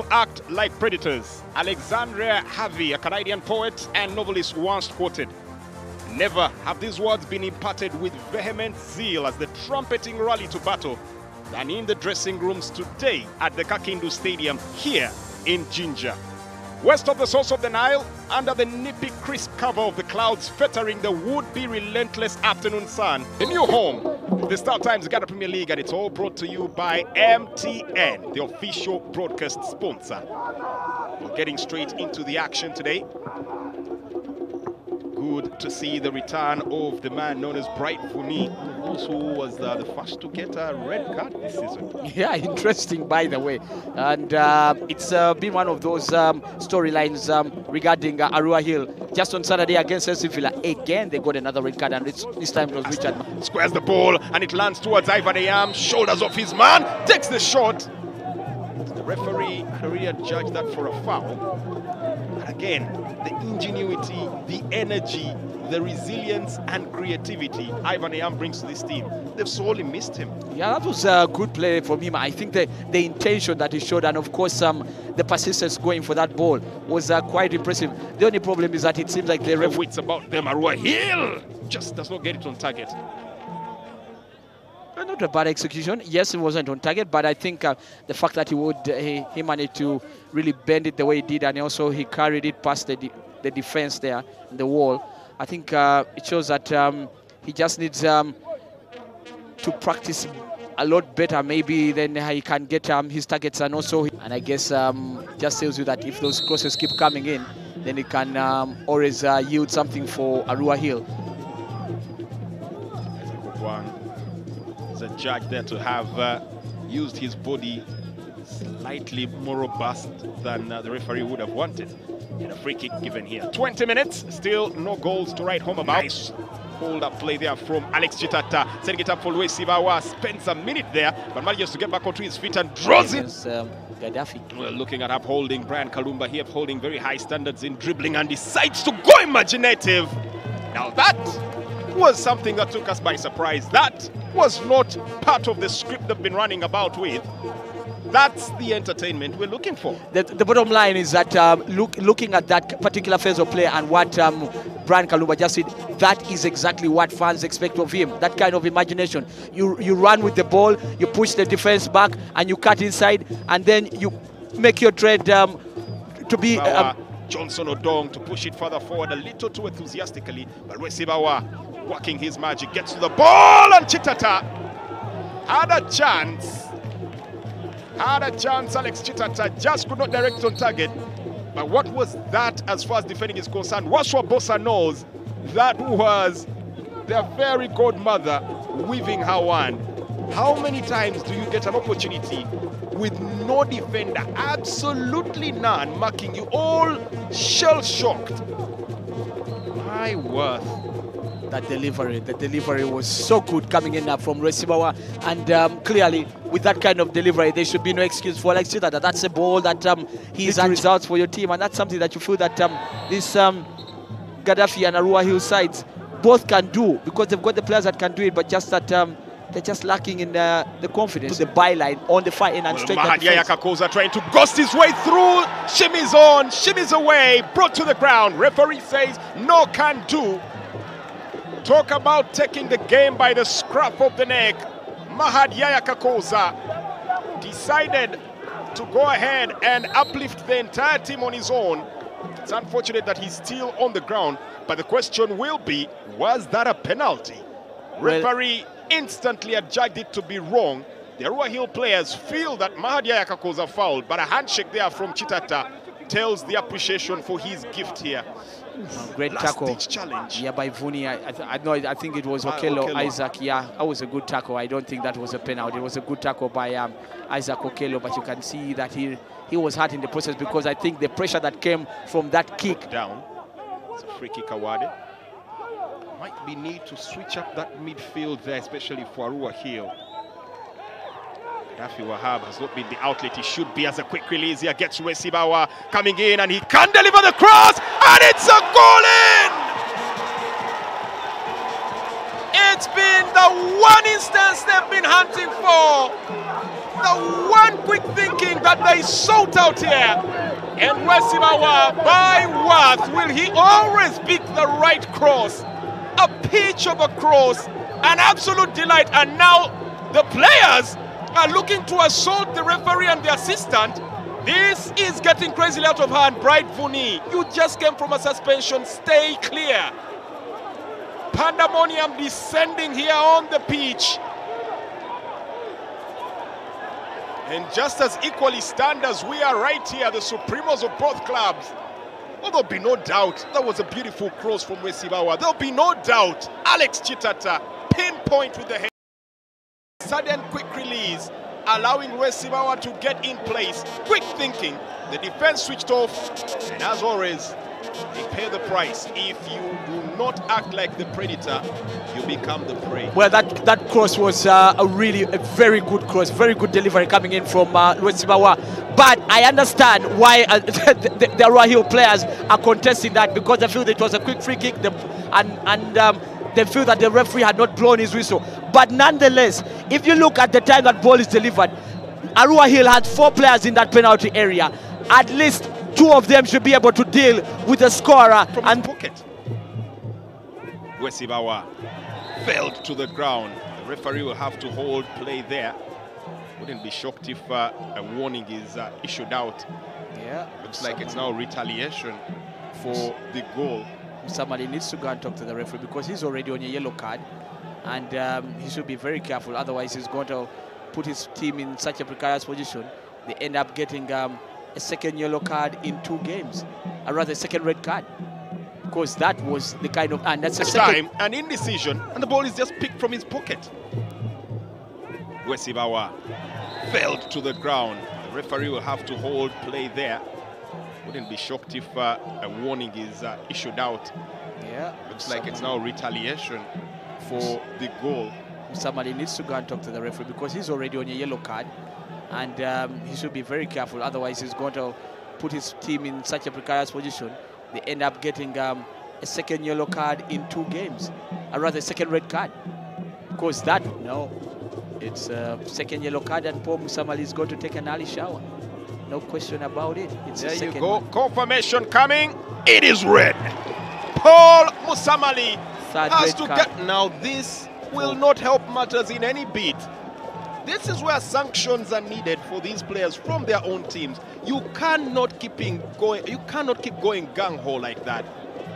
people act like predators. Alexandria Harvey, a Canadian poet and novelist, once quoted. Never have these words been imparted with vehement zeal as the trumpeting rally to battle than in the dressing rooms today at the Kakindu Stadium here in Jinja. West of the source of the Nile, under the nippy crisp cover of the clouds fettering the would-be relentless afternoon sun, the new home the Star Times Uganda Premier League, and it's all brought to you by MTN, the official broadcast sponsor. We're getting straight into the action today. Good to see the return of the man known as Bright Vuni, who was uh, the first to get a red card this season. Yeah, interesting, by the way. And uh, it's uh, been one of those um, storylines um, regarding uh, Arua Hill. Just on Saturday against Aston Villa, again, they got another red card, and it's, this time it was Richard. Squares the ball, and it lands towards Ivan Ayam, shoulders off his man, takes the shot. The referee already judged that for a foul. And again, the ingenuity, the energy, the resilience and creativity Ivan Ayam brings to this team. They've sorely missed him. Yeah, that was a good play from him. I think the, the intention that he showed, and of course, um, the persistence going for that ball was uh, quite impressive. The only problem is that it seems like the ref wits about them, Arua Hill just does not get it on target. Uh, Not a bad execution. Yes, it wasn't on target, but I think uh, the fact that he would uh, he, he managed to really bend it the way he did, and also he carried it past the de- the defense there, in the wall. I think uh, it shows that um, he just needs um, to practice a lot better, maybe then he can get um, his targets, and also and I guess um, just tells you that if those crosses keep coming in, then he can um, always uh, yield something for Arua Hill. One is a judge there to have uh, used his body slightly more robust than uh, the referee would have wanted. And a free kick given here. 20 minutes, still no goals to write home about. Nice hold up play there from Alex Chitata. Setting it up for Luis Sivawa. Spends a minute there, but manages to get back onto his feet and draws it. Against, um, Gaddafi. Well, looking at upholding Brian Kalumba here, upholding very high standards in dribbling and decides to go imaginative. Now that was something that took us by surprise. That was not part of the script they've been running about with. That's the entertainment we're looking for. the, the bottom line is that um, look, looking at that particular phase of play and what um, Brian Kalumba just said, that is exactly what fans expect of him. That kind of imagination. You you run with the ball, you push the defense back, and you cut inside, and then you make your trade um, to be. Um, Johnson Odong to push it further forward a little too enthusiastically, but Wesibawa working his magic, gets to the ball and Chitata had a chance. Had a chance, Alex Chitata just could not direct on target. But what was that as far as defending is concerned? Waswa Bossa knows that was their fairy godmother weaving her wand. How many times do you get an opportunity with no defender, absolutely none, marking you all shell shocked? My worth. that delivery, the delivery was so good coming in from Wesibawa, and um, clearly with that kind of delivery, there should be no excuse for Alex that that's a ball that um, he's results for your team, and that's something that you feel that um, this um, Gaddafi and Arua Hill sides both can do because they've got the players that can do it, but just that um, they're just lacking in uh, the confidence. The byline on the fight in and Well, straight Mahad the defense. Trying to ghost his way through. Shimmies on, shimmies away, brought to the ground. Referee says no can do. Talk about taking the game by the scruff of the neck. Mahad Yaya Kakoza decided to go ahead and uplift the entire team on his own. It's unfortunate that he's still on the ground, but the question will be, was that a penalty? Well- Referee instantly adjudged it to be wrong. The Arua Hill players feel that Mahad Yaya Kakoza fouled, but a handshake there from Chitata tells the appreciation for his gift here. Great Last tackle. challenge. Yeah, by Vuni. I, I, I know. I think it was Okello, Okello. Isaac. Yeah, that was a good tackle. I don't think that was a penalty. It was a good tackle by um, Isaac Okello, but you can see that he he was hurt in the process because I think the pressure that came from that kick. Down. It's a free kick awarded. Might be need to switch up that midfield there, especially for Arua Hill. Dafi Wahab has not been the outlet he should be as a quick release here. Gets Wesibawa coming in and he can deliver the cross and it's a goal in! It's been the one instance they've been hunting for. The one quick thinking that they sought out here. And Wesibawa, by worth, will he always pick the right cross? Pitch of a cross, an absolute delight. And now the players are looking to assault the referee and the assistant. This is getting crazily out of hand. Bright Vuni, you just came from a suspension. Stay clear. Pandemonium descending here on the pitch. And just as equally stand as we are right here, the supremos of both clubs. Well, there'll be no doubt that was a beautiful cross from Wesibawa. There'll be no doubt Alex Chitata pinpoint with the head. Sudden quick release, allowing Wesibawa to get in place. Quick thinking, the defense switched off, and as always, they pay the price. If you do not act like the predator, you become the prey. Well, that that cross was uh, a really a very good cross, very good delivery coming in from uh, Wesibawa. But I understand why uh, the, the, the Arua Hill players are contesting that because they feel that it was a quick free kick, the, and and um, they feel that the referee had not blown his whistle. But nonetheless, if you look at the time that ball is delivered, Arua Hill had four players in that penalty area. At least two of them should be able to deal with the scorer From and pocket. Wesibawa felled to the ground. The referee will have to hold play there. Wouldn't be shocked if uh, a warning is uh, issued out. yeah, Looks like it's now retaliation for the goal. somebody needs to go and talk to the referee because he's already on a yellow card and um, he should be very careful otherwise he's going to put his team in such a precarious position they end up getting um, a second yellow card in two games or rather a second red card because that was the kind of and that's a second time, an indecision, and the ball is just picked from his pocket. Wesibawa felled to the ground. The referee will have to hold play there. Wouldn't be shocked if uh, a warning is uh, issued out. yeah Looks like it's now retaliation for the goal. somebody needs to go and talk to the referee because he's already on a yellow card and um, he should be very careful otherwise he's going to put his team in such a precarious position they end up getting um, a second yellow card in two games or rather a second red card because that no it's a second yellow card and Paul Musamali is going to take an early shower no question about it it's a There you go. one. Confirmation coming. It is red. Paul Musamali Third has to card. get. Now, this will not help matters in any bit. This is where sanctions are needed for these players from their own teams. You cannot keep going. You cannot keep going gung ho like that.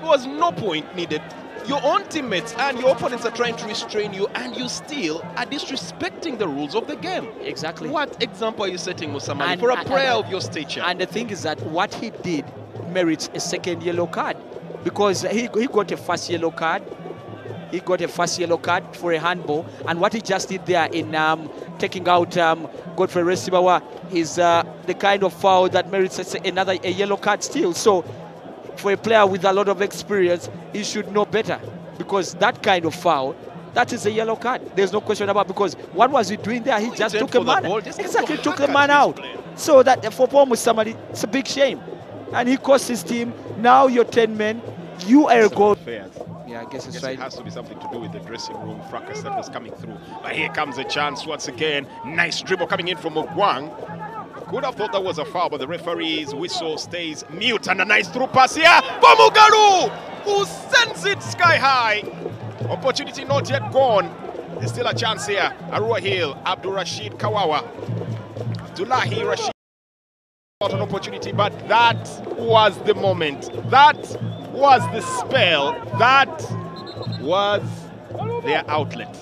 There was no point needed. Your own teammates and your opponents are trying to restrain you, and you still are disrespecting the rules of the game. exactly What example are you setting, Musamali, And- for a and- player and- of your stature? And the thing is that what he did merits a second yellow card because he, he got a first yellow card. He got a first yellow card for a handball, and what he just did there in um, taking out um, Godfrey Wesibawa is uh, the kind of foul that merits another a yellow card still. So, for a player with a lot of experience, he should know better because that kind of foul. That is a yellow card. There's no question about because what was he doing there? He He just went took a man. just Exactly, took a man out. player. So that for Paul Musamali, it's a big shame. And he cost his team. Now you're 10 men. You are a goal. Affairs. Yeah, I guess I it's guess right. it has to be something to do with the dressing room fracas that was coming through. But here comes a chance once again. Nice dribble coming in from Ogwang. Could have thought that was a foul, but the referee's whistle stays mute. And a nice through pass here for Mugalu, who sends it sky high. Opportunity not yet gone. There's still a chance here. Arua Hill, Abdul Rashid Kawawa. Abdullahi Rashid Not an opportunity, but that was the moment. That was the spell. That was their outlet.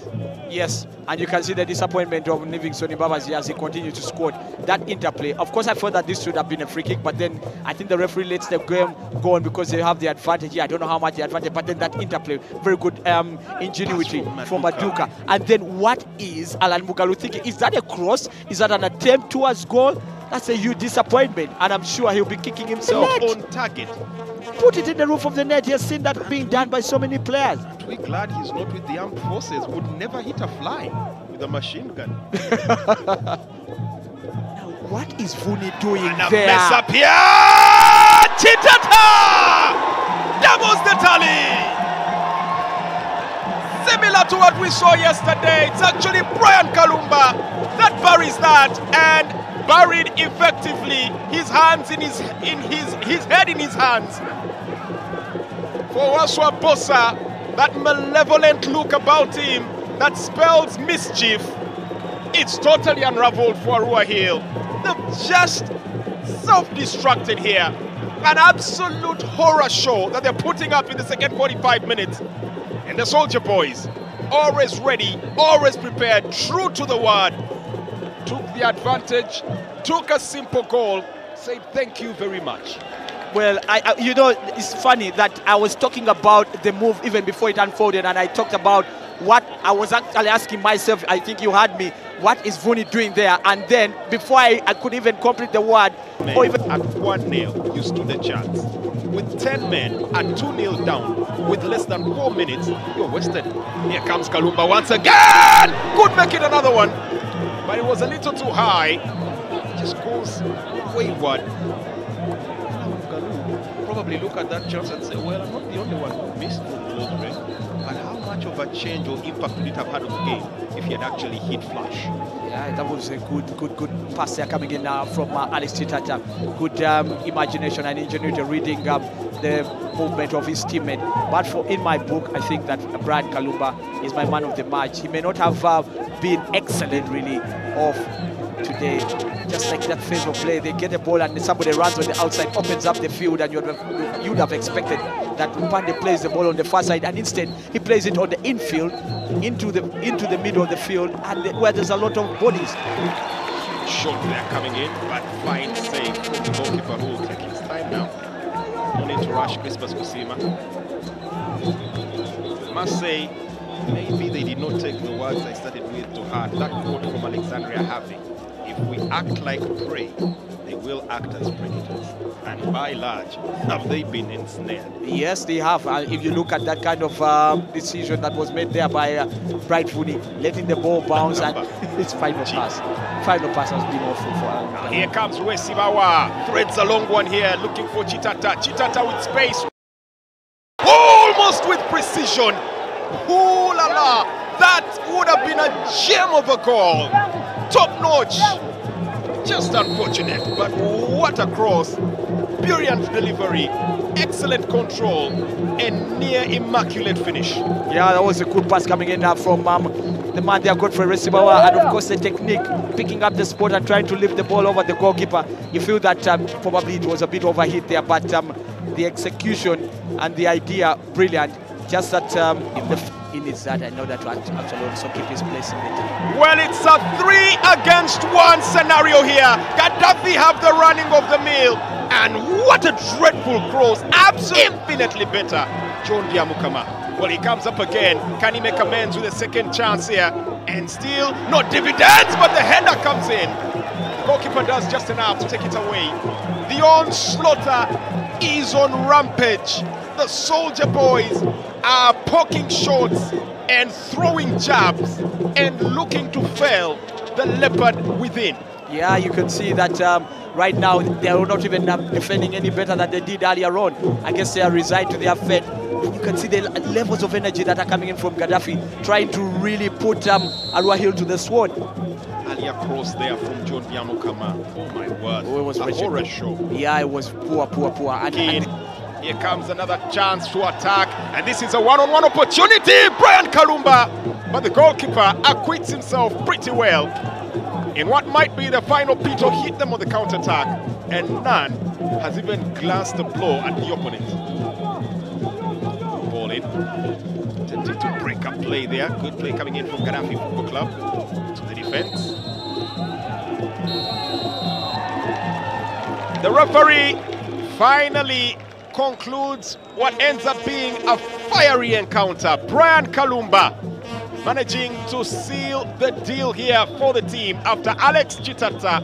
Yes, and you can see the disappointment of Livingston Babazi as he continues to squat that interplay. Of course, I thought that this should have been a free kick, but then I think the referee lets the game go on because they have the advantage here. I don't know how much the advantage, but then that interplay, very good um, ingenuity from Maduka. And then what is Alan Mugalu thinking? Is that a cross? Is that an attempt towards goal? That's a huge disappointment, and I'm sure he'll be kicking himself. On target. Put it in the roof of the net. He has seen that being done by so many players. We're glad he's not with the armed forces. Would never hit a fly with a machine gun. Now, what is Vuni doing And a there? mess up here. Chitata doubles the tally. Similar to what we saw yesterday, it's actually Brian Kalumba that buries that and buried effectively his hands in his in his his head in his hands. For Waswa Bossa, that malevolent look about him that spells mischief, it's totally unraveled for Arua Hill. They've just self-destructed here. An absolute horror show that they're putting up in the second 45 minutes. And the Soldier Boys, always ready, always prepared, true to the word, took the advantage, took a simple goal, said thank you very much. Well, I, I, you know, it's funny that I was talking about the move even before it unfolded, and I talked about what I was actually asking myself. I think you heard me. What is Vuni doing there? And then before I, I could even complete the word, or even at 1 0, you stood a chance. With 10 men at 2 0 down, with less than 4 minutes, you're wasted. Here comes Kalumba once again! Could make it another one, but it was a little too high. Just goes wayward. Probably look at that chance and say, well, I'm not the only one who missed much of a change or impact would it have had on the game if he had actually hit flash? Yeah, that was a good, good, good pass there coming in uh, from uh, Alex Chitata. Good um, imagination and ingenuity reading um, the movement of his teammate. But for in my book, I think that Brian Kalumba is my man of the match. He may not have uh, been excellent really off today. Just like that phase play, they get the ball and somebody runs on the outside, opens up the field, and you'd have, you'd have expected that Mpande plays the ball on the far side, and instead he plays it on the infield, into the into the middle of the field, and the, where there's a lot of bodies. Shot there coming in, but fine save from the goalkeeper who will take his time now. No need to rush Christmas Kusima. Must say, maybe they did not take the words I started with to heart. That quote from Alexandria Harvey. If we act like prey, they will act as predators. And by large, have they been ensnared? Yes, they have. Uh, if you look at that kind of um, decision that was made there by uh, letting the ball bounce and it's final pass. Final pass has been awful for uh, Now here comes Wesibawa. Threads a long one here, looking for Chitata. Chitata with space. Almost with precision. Ooh la la. That would have been a gem of a goal. Top notch. Just unfortunate, but what a cross. Brilliant delivery, excellent control, and near immaculate finish. Yeah, that was a good pass coming in from um, the man there, Godfrey Wesibawa, and of course the technique, picking up the spot and trying to lift the ball over the goalkeeper. You feel that um, probably it was a bit overhit there, but um, the execution and the idea, brilliant. Just that um, the he needs that. I know that to act- actually also keep his place in the team. Well, it's a three against one scenario here. Gaddafi have the running of the mill. And what a dreadful cross. Absolutely infinitely better. John Diamukama. Well, he comes up again. Can he make amends with a second chance here? And still, not dividends, but the header comes in. The goalkeeper does just enough to take it away. The onslaughter is on rampage. The soldier boys are poking shots and throwing jabs and looking to fail the leopard within. Yeah, you can see that um, right now they are not even um, defending any better than they did earlier on. I guess they are resigned to their fate. You can see the levels of energy that are coming in from Gaddafi, trying to really put um, Arua Hill to the sword. Earlier cross there from John Diamukama. Oh my word. Oh, it was a horror show. Yeah, it was poor, poor, poor. And here comes another chance to attack, and this is a one-on-one opportunity. Brian Kalumba, but the goalkeeper acquits himself pretty well in what might be the final pit to hit them on the counter-attack, and none has even glanced a blow at the opponent. Ball in, attempting to break up play there. Good play coming in from Gaddafi Football Club to the defense. The referee finally concludes what ends up being a fiery encounter. Brian Kalumba managing to seal the deal here for the team after Alex Chitata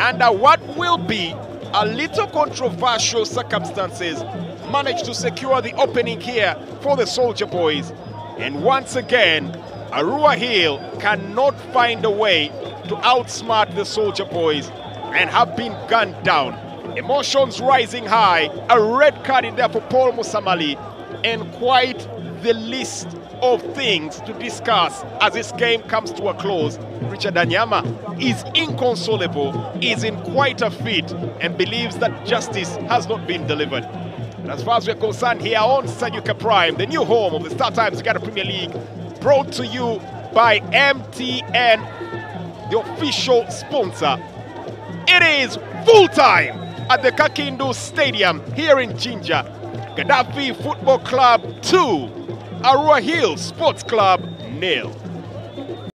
under what will be a little controversial circumstances managed to secure the opening here for the Soldier Boys. And once again, Arua Hill cannot find a way to outsmart the Soldier Boys and have been gunned down. Emotions rising high, a red card in there for Paul Musamali, and quite the list of things to discuss as this game comes to a close. Richard Anyama is inconsolable, is in quite a fit, and believes that justice has not been delivered. And as far as we're concerned here on Sanyuka Prime, the new home of the Star Times Uganda Premier League, brought to you by MTN, the official sponsor. It is full time at the Kakindu Stadium here in Jinja. Gaddafi Football Club 2, Arua Hill Sports Club nil.